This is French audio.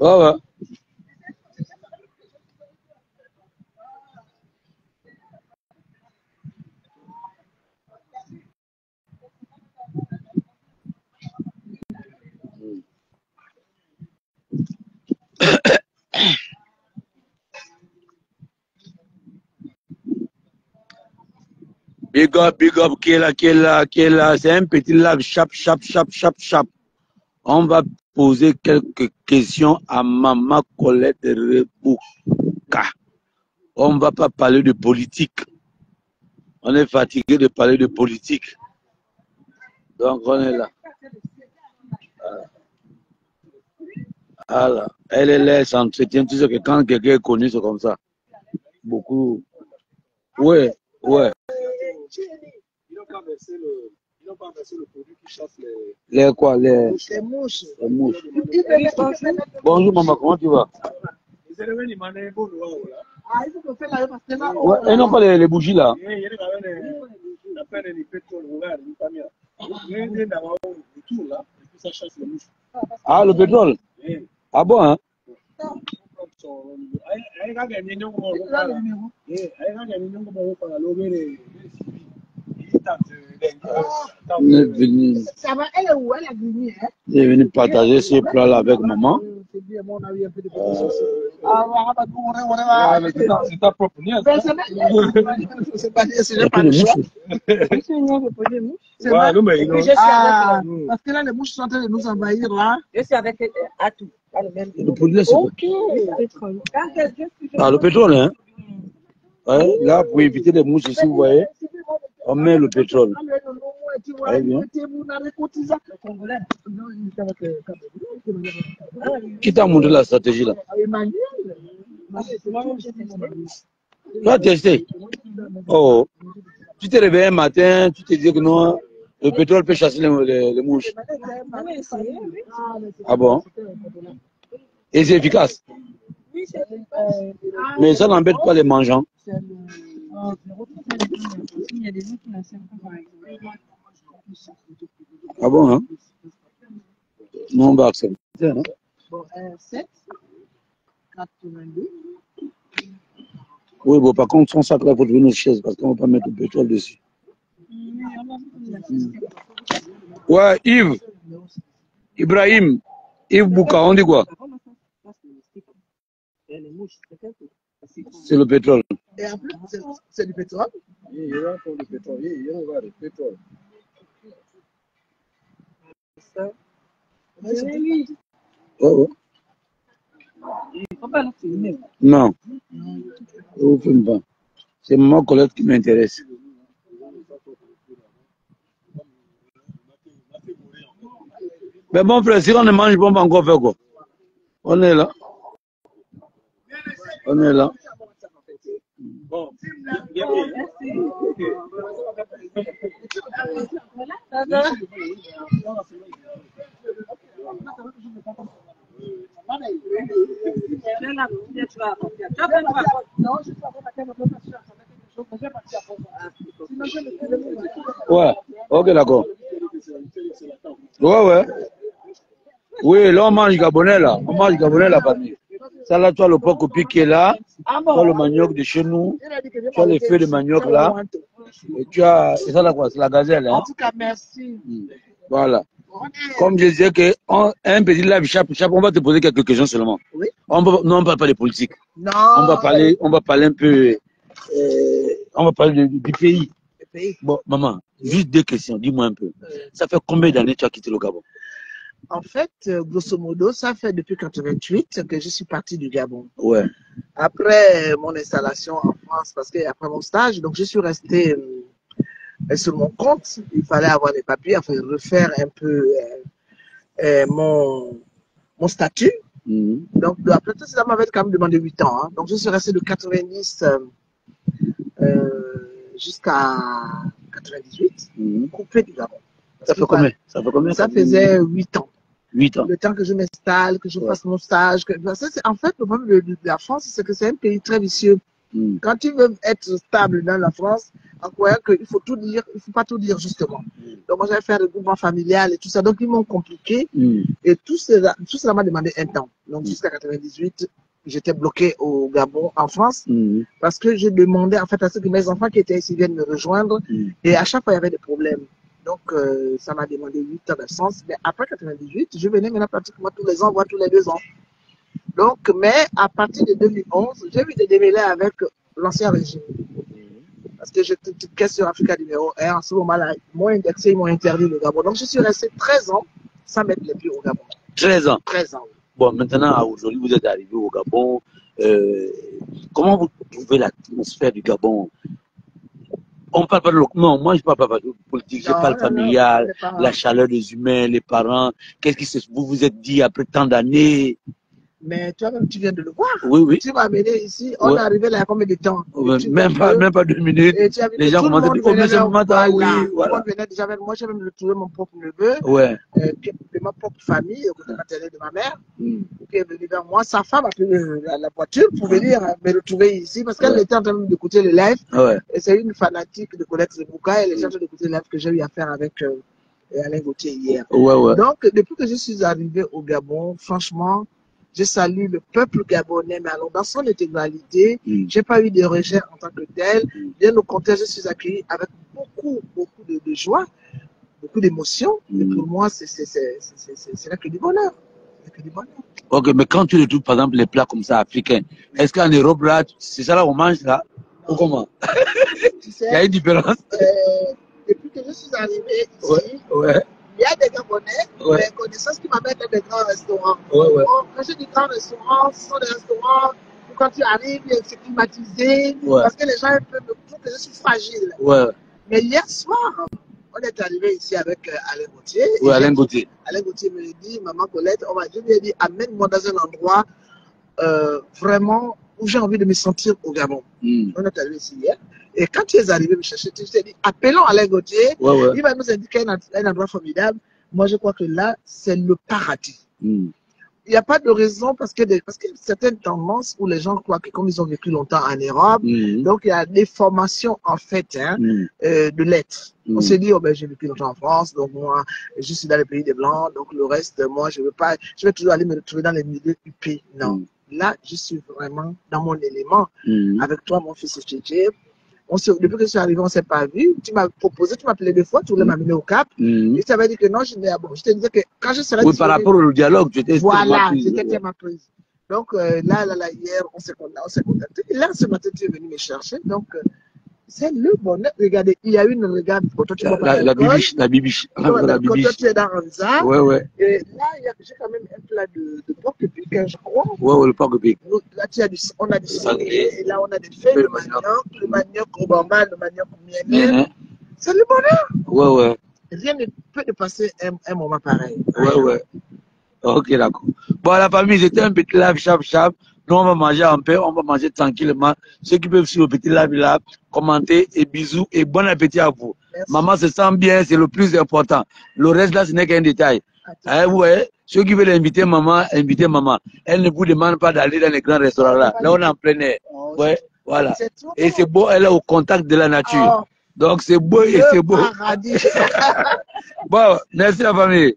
Ouais, ouais. Big up, big up, qui est là, qui est là, qui est là. C'est un petit live, chap, chap, chap, chap, chap. On va poser quelques questions à Maman Colette Rebouka. On ne va pas parler de politique. On est fatigué de parler de politique. Donc, on est là. Voilà. Elle est là, s'entretient. Tu sais que quand quelqu'un est connu, c'est comme ça. Beaucoup. Ouais, ouais. Pas le, produit qui chasse les, Les quoi, les, les mouches. les mouches. Bonjour, maman, comment tu vas? Ah, Ouais, et non pas les, les bougies là. Il y a des gars, la peine du pétrole, regarde, il pas bien. Il y a des gars, le tour là, et puis ça chasse les mouches. Ah, le pétrole. Ah bon, hein? Est venu, ça va, elle est où Elle a grillé, on est venu partager ce plat là avec maman. C'est c'est ta- c'est propre nièce. C'est pas- c'est pas de mouches. C'est vrai. euh, parce que là, les mouches sont en train de nous envahir, là. je suis avec Atou. Le produit c'est? Ok. Ah, le pétrole, hein? Ouais, là, pour éviter les mouches ici, vous voyez, on met le pétrole. Qui t'a montré la stratégie là? Tu as testé? Oh, tu t'es réveillé un matin, tu te dis que non, le pétrole peut chasser les, les- les mouches. Ah bon? Et c'est efficace. Oui, c'est euh, Mais ça n'embête pas les mangeants. Il y a des gens qui n'acceptent pas, par exemple. Ah bon, hein? Nous, on va accepter. Hein? Bon, euh, 7, 82. Oui, bon, par contre, son sac là, il faut trouver une chaise parce qu'on ne va pas mettre le pétrole dessus. La Ouais, Yves, Ibrahim, Yves Bouka, on dit quoi? C'est le pétrole. Et en plus, c'est- du pétrole. Il y a encore du pétrole. Il y a encore du pétrole. Ouais, c'est- Oh, oh. Le filmer. Non, je ne filme pas. C'est maman Colette qui m'intéresse. Mais bon, frère, si on ne mange pas, on va encore faire quoi? On est là. On est là. Bon. Ouais, ok, d'accord. Ouais, ouais. Oui, là, on mange gabonais, là. On mange gabonais, là. Ça, là, as le au qui est là. Ah Tu as le bon manioc de chez nous. Tu as les feuilles de manioc, là. Et tu as. C'est ça, là, quoi? C'est la gazelle, hein? En tout cas, merci. Mm. Voilà. Est- Comme je disais que on- un petit live chape, chape, on va te poser quelques questions seulement. Oui. On va, non, on va pas parler politique. Non. On va parler, on va parler un peu, euh, on va parler du, du pays. Bon, maman, juste deux questions, dis-moi un peu. Ça fait combien d'années que tu as quitté le Gabon? En fait, euh, grosso modo, ça fait depuis 88 que je suis partie du Gabon. Ouais. Après euh, mon installation en France, parce que après mon stage, donc je suis restée euh, sur mon compte. Il fallait avoir des papiers, enfin refaire un peu euh, euh, mon, mon statut. Mhm. Donc après tout ça, m'avait quand même demandé 8 ans. hein. Donc je suis restée de 90 euh, euh, jusqu'à 98, Mhm. coupée du Gabon. Ça fait combien? Ça fait combien? Ça faisait 8 ans. 8 ans. Le temps que je m'installe, que je Ouais. fasse mon stage. Que... en fait, le problème de, de la France, c'est que c'est un pays très vicieux. Mhm. Quand tu veux être stable dans la France, en croyant qu'il faut tout dire, il faut pas tout dire justement. Donc, moi, j'allais faire le groupement familial et tout ça. Donc, ils m'ont compliqué. Hmm. Et tout cela, tout cela m'a demandé un temps. Donc, jusqu'à 98, j'étais bloqué au Gabon, en France, Hmm. parce que je demandais, en fait, à ce que mes enfants qui étaient ici viennent me rejoindre. Hmm. Et à chaque fois, il y avait des problèmes. Donc, euh, ça m'a demandé 8 ans d'absence. Mais après 98, je venais maintenant pratiquement tous les ans, voire tous les deux ans. Donc, mais à partir de 2011, j'ai eu des démêlés avec l'ancien régime. Parce que j'étais caisse sur Africa numéro 1. En ce moment-là, ils m'ont indexé, ils m'ont interdit le Gabon. Donc, je suis resté 13 ans sans mettre les pieds au Gabon. 13 ans. 13 ans. Bon, maintenant, à aujourd'hui, vous êtes arrivé au Gabon. Euh, comment vous trouvez l'atmosphère du Gabon? On parle pas de Non, moi, je parle pas de politique, je Non, parle non, familial, non, la chaleur des humains, les parents. Qu'est-ce qui se... vous vous êtes dit après tant d'années? Mais toi-même, tu viens de le voir. Oui, oui. Tu m'as amené ici. On Ouais. est arrivé là il y a combien de temps? Ouais, Même pas, de- même pas deux minutes. Et tu as vu Les gens commencent à vers- maman, voilà. oui, Tout le voilà. venait déjà moi. J'ai même trouvé mon propre neveu, Ouais. euh, de ma propre famille, au côté maternel de ma mère, Hmm. qui est venu vers moi. Sa femme a pris euh, la, la voiture pour venir euh, me retrouver ici parce qu'elle Ouais. était en train d'écouter le live. Ouais. Et c'est une fanatique de Colette Zebouka. Elle est en train d'écouter le live que j'ai eu à faire avec euh, Alain Gauthier hier. Ouais, ouais. Donc, depuis que je suis arrivé au Gabon, franchement, je salue le peuple gabonais, mais alors dans son intégralité, Hmm. j'ai pas eu de rejet en tant que tel. Mm. Bien au contraire, je suis accueilli avec beaucoup, beaucoup de, de joie, beaucoup d'émotion. Et Mm. pour moi, c'est là que du bonheur. Ok, mais quand tu retrouves, par exemple, les plats comme ça, africains, est-ce qu'en Europe, là, c'est ça là qu'on mange, là? Ou comment? Tu Il y a une différence euh, depuis que je suis arrivé ici, Ouais. Ouais, il y a des Gabonais, Ouais. des connaissances qui m'amènent dans des grands restaurants. ouais, ouais. Bon, quand je dis grands restaurants, ce sont des restaurants où quand tu arrives, c'est climatisé, parce que les gens un peu me trouvent que je suis fragile. Mais hier soir, on est arrivé ici avec euh, Alain Gauthier. j'ai Alain dit- Gauthier. Alain Gauthier me dit, maman Colette, on va, je lui ai dit, amène-moi dans un endroit euh, vraiment où j'ai envie de me sentir au Gabon. Hmm. On est arrivé ici hier. Et quand tu es arrivé me chercher, tu t'es dit, appelons Alain Gauthier, Ouais, ouais. il va nous indiquer un, un endroit formidable. Moi, je crois que là, c'est le paradis. Hmm. Il n'y a pas de raison parce que, des, parce que certaines tendances où les gens croient que comme ils ont vécu longtemps en Europe, Hmm. donc il y a des formations en fait hein, Hmm. euh, de l'être. On s'est dit, oh ben, j'ai vécu longtemps en France, donc moi, je suis dans le pays des Blancs, donc le reste, moi, je veux pas, je vais toujours aller me retrouver dans les milieux UP. Non. Là, je suis vraiment dans mon élément. Avec toi, mon fils Tchétché. On se, depuis que je suis arrivé, on s'est pas vu. Tu m'as proposé, tu m'as appelé deux fois, tu voulais m'amener au Cap. Hmm. Et tu avais dit que non, je n'ai bon. Je te disais que quand je serai Oui, par rapport au dialogue, tu étais voilà, pris. ma prise. Donc euh, là, là, là, hier, on s'est on s'est contacté. Et là, ce matin, tu es venu me chercher. Donc, euh, c'est le bonheur. Regardez, il y a une regarde photo. Tu pas la, la bibiche, la bibiche. Vois, La bibiche. tu es dans Ranza. Ouais, ouais. Et là, j'ai quand même un plat de, de porc épic, je crois. Ouais, ouais, le porc épic. Là, tu as du, on a du sanglier. Et là, on a des feuilles Le manioc, le manioc au bamba, le manioc au miel. Hein? C'est le bonheur. Ouais, ouais. Rien ne peut dépasser un, un moment pareil. Ouais, ouais. Ok, d'accord. Bon, la famille, c'était un petit live chap chap. Nous, on va manger en paix, on va manger tranquillement. Ceux qui peuvent suivre le petit live là, commenter et bisous et bon appétit à vous. Merci. Maman se sent bien, c'est le plus important. Le reste là, ce n'est qu'un détail. À tout. Hein, ouais. Ceux qui veulent inviter maman, invitez maman. Elle ne vous demande pas d'aller dans les grands restaurants là. Là, on est en plein air. Oh, Ouais, voilà. Et c'est beau, elle est au contact de la nature. Oh, Donc, c'est beau et c'est beau. Bon, merci la famille.